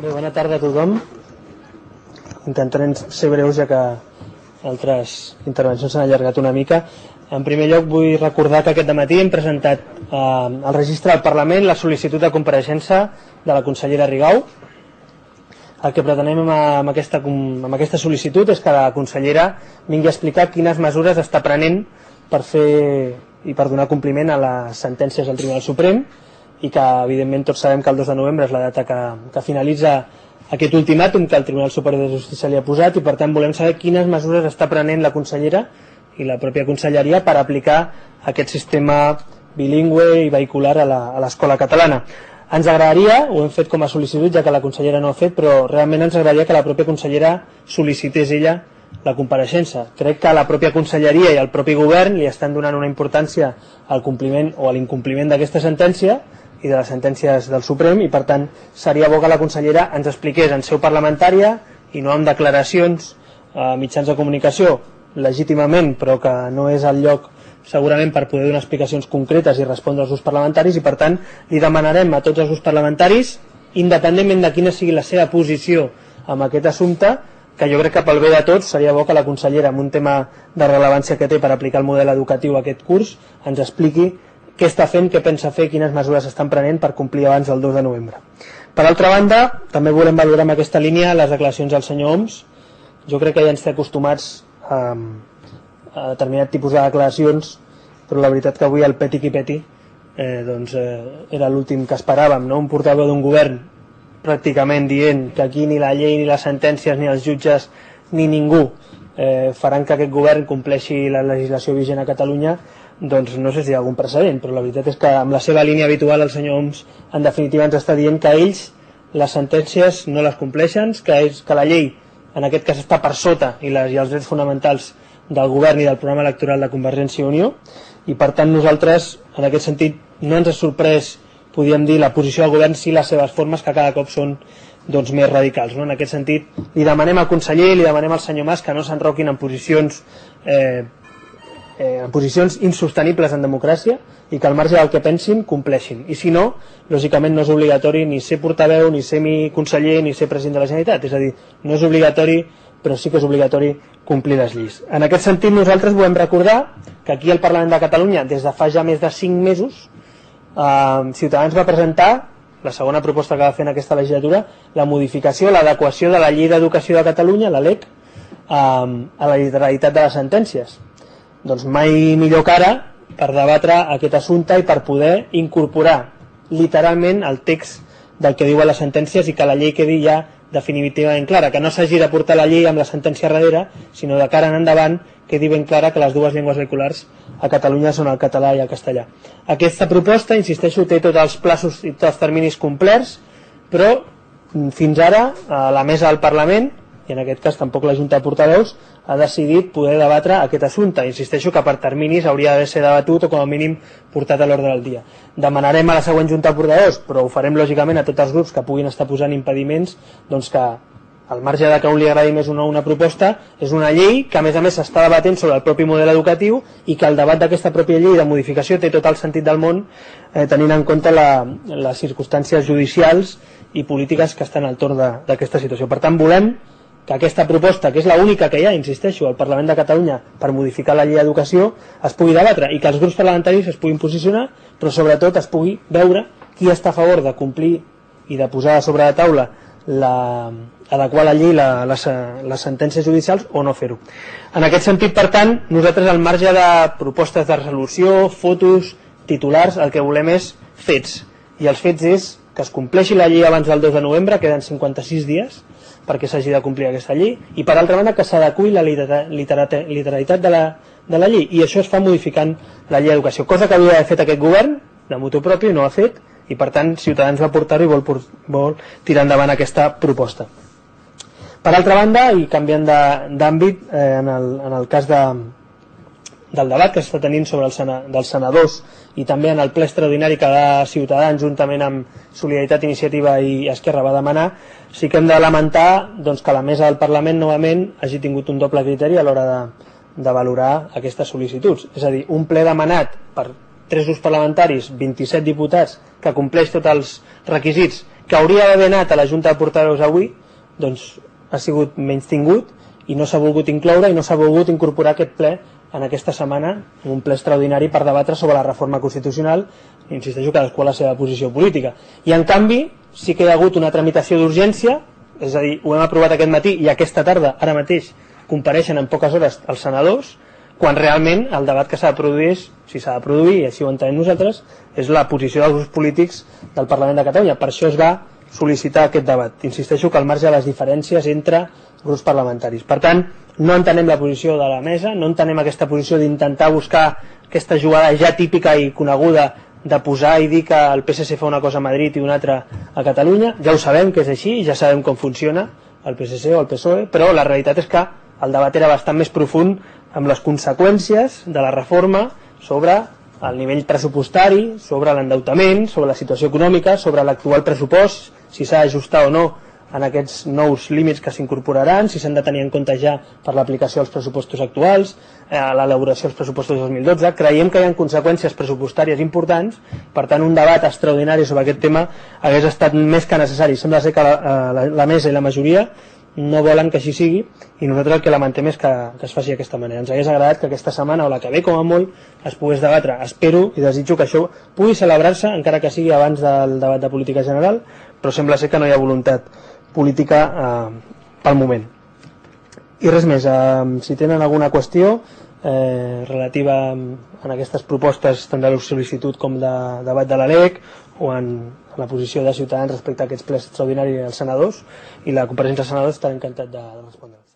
Bé, bona tarda a tothom. Intentarem ser breus ja que altres intervencions s'han allargat una mica. En primer lloc vull recordar que aquest matí hem presentat eh, al registre del Parlament la sol·licitud de compareixença de la consellera Rigau. El que pretenem amb, aquesta, amb aquesta sol·licitud és que la consellera vingui a explicar quines mesures està prenent per fer i per donar compliment a les sentències del Tribunal Suprem i que evidentment tots sabem que el 2 de novembre és la data que, que finalitza aquest ultimàtum que el Tribunal Superior de Justícia li ha posat i per tant volem saber quines mesures està prenent la consellera i la pròpia conselleria per aplicar aquest sistema bilingüe i vehicular a l'escola catalana. Ens agradaria, ho hem fet com a sol·licitud ja que la consellera no ha fet, però realment ens agradaria que la pròpia consellera sol·licités ella la compareixença. Crec que la pròpia conselleria i el propi govern li estan donant una importància al compliment o a l'incompliment d'aquesta sentència i de les sentències del Suprem i per tant seria bo que la consellera ens expliqués en seu parlamentària i no amb declaracions a mitjans de comunicació legítimament però que no és el lloc segurament per poder donar explicacions concretes i respondre als grups parlamentaris i per tant li demanarem a tots els grups parlamentaris independentment de quina sigui la seva posició amb aquest assumpte que jo crec que pel bé de tots seria bo que la consellera amb un tema de rellevància que té per aplicar el model educatiu aquest curs ens expliqui què està fent, què pensa fer, quines mesures estan prenent per complir abans del 2 de novembre. Per altra banda, també volem valorar en aquesta línia les declaracions del senyor Oms. Jo crec que ja ens té acostumats a, a determinat tipus de declaracions, però la veritat que avui el peti qui peti eh, doncs, eh, era l'últim que esperàvem, no? un portaveu d'un govern pràcticament dient que aquí ni la llei, ni les sentències, ni els jutges, ni ningú eh, faran que aquest govern compleixi la legislació vigent a Catalunya doncs no sé si hi ha algun precedent, però la veritat és que amb la seva línia habitual el senyor Oms en definitiva ens està dient que ells les sentències no les compleixen, que, és, que la llei en aquest cas està per sota i, les, i els drets fonamentals del govern i del programa electoral de Convergència i Unió i per tant nosaltres en aquest sentit no ens ha sorprès podríem dir la posició del govern si les seves formes que cada cop són doncs, més radicals. No? En aquest sentit, li demanem al conseller, li demanem al senyor Mas que no s'enroquin en posicions eh, eh, posicions insostenibles en democràcia i que al marge del que pensin compleixin. I si no, lògicament no és obligatori ni ser portaveu, ni ser mi conseller, ni ser president de la Generalitat. És a dir, no és obligatori, però sí que és obligatori complir les lleis. En aquest sentit, nosaltres volem recordar que aquí al Parlament de Catalunya, des de fa ja més de 5 mesos, eh, Ciutadans va presentar la segona proposta que va fer en aquesta legislatura, la modificació, l'adequació de la llei d'educació de Catalunya, la LEC, eh, a la literalitat de les sentències doncs mai millor que ara per debatre aquest assumpte i per poder incorporar literalment el text del que diuen les sentències i que la llei quedi ja definitivament clara, que no s'hagi de portar la llei amb la sentència darrere, sinó de cara en endavant quedi ben clara que les dues llengües vehiculars a Catalunya són el català i el castellà. Aquesta proposta, insisteixo, té tots els plaços i tots els terminis complerts, però mm, fins ara a la mesa del Parlament i en aquest cas tampoc la Junta de Portaveus ha decidit poder debatre aquest assumpte. Insisteixo que per terminis hauria d'haver ser debatut o com a mínim portat a l'ordre del dia. Demanarem a la següent Junta de Portaveus, però ho farem lògicament a tots els grups que puguin estar posant impediments, doncs que al marge de que a un li agradi més no una proposta, és una llei que a més a més s'està debatent sobre el propi model educatiu i que el debat d'aquesta pròpia llei de modificació té tot el sentit del món eh, tenint en compte la, les circumstàncies judicials i polítiques que estan al torn d'aquesta situació. Per tant, volem que aquesta proposta, que és l'única que hi ha, insisteixo, al Parlament de Catalunya per modificar la llei d'educació, es pugui debatre i que els grups parlamentaris es puguin posicionar, però sobretot es pugui veure qui està a favor de complir i de posar sobre la taula la, adequar la llei la, les, les sentències judicials o no fer-ho. En aquest sentit, per tant, nosaltres al marge de propostes de resolució, fotos, titulars, el que volem és fets. I els fets és que es compleixi la llei abans del 2 de novembre, queden 56 dies, perquè s'hagi de complir aquesta llei i per altra banda que s'adequi la literalitat de la, de la llei i això es fa modificant la llei d'educació cosa que havia fet aquest govern de motu propi no ha fet i per tant Ciutadans va portar-ho i vol, vol tirar endavant aquesta proposta. Per altra banda i canviant d'àmbit eh, en, el, en el cas de, del debat que s'està tenint sobre el sena, dels senadors i també en el ple extraordinari que de Ciutadans juntament amb Solidaritat Iniciativa i Esquerra va demanar, sí que hem de lamentar doncs, que la mesa del Parlament novament hagi tingut un doble criteri a l'hora de, de valorar aquestes sol·licituds. És a dir, un ple demanat per tres grups parlamentaris, 27 diputats, que compleix tots els requisits, que hauria d'haver anat a la Junta de Portaveus avui, doncs ha sigut menys tingut i no s'ha volgut incloure i no s'ha volgut incorporar aquest ple en aquesta setmana un ple extraordinari per debatre sobre la reforma constitucional, insisteixo, cadascú a la seva posició política. I en canvi sí que hi ha hagut una tramitació d'urgència, és a dir, ho hem aprovat aquest matí i aquesta tarda, ara mateix, compareixen en poques hores els senadors, quan realment el debat que s'ha de produir és, si s'ha de produir, i així ho entenem nosaltres, és la posició dels grups polítics del Parlament de Catalunya. Per això es va sol·licitar aquest debat. Insisteixo que al marge de les diferències entre grups parlamentaris. Per tant, no entenem la posició de la mesa, no entenem aquesta posició d'intentar buscar aquesta jugada ja típica i coneguda de posar i dir que el PSC fa una cosa a Madrid i una altra a Catalunya. Ja ho sabem que és així, ja sabem com funciona el PSC o el PSOE, però la realitat és que el debat era bastant més profund amb les conseqüències de la reforma sobre el nivell pressupostari, sobre l'endeutament, sobre la situació econòmica, sobre l'actual pressupost, si s'ha d'ajustar o no en aquests nous límits que s'incorporaran, si s'han de tenir en compte ja per l'aplicació dels pressupostos actuals, eh, l'elaboració dels pressupostos de 2012, creiem que hi ha conseqüències pressupostàries importants, per tant un debat extraordinari sobre aquest tema hagués estat més que necessari. Sembla ser que la, eh, la, la mesa i la majoria no volen que així sigui i nosaltres el que lamentem és que, que es faci d'aquesta manera. Ens hagués agradat que aquesta setmana o la que ve com a molt es pogués debatre. Espero i desitjo que això pugui celebrar-se encara que sigui abans del debat de política general, però sembla ser que no hi ha voluntat política eh, pel moment. I res més, eh, si tenen alguna qüestió eh, relativa en aquestes propostes tant de la sol·licitud com de debat de la LEC o en la posició de Ciutadans respecte a aquests plens extraordinaris als senadors i la compareixença dels senadors estarà encantat de respondre.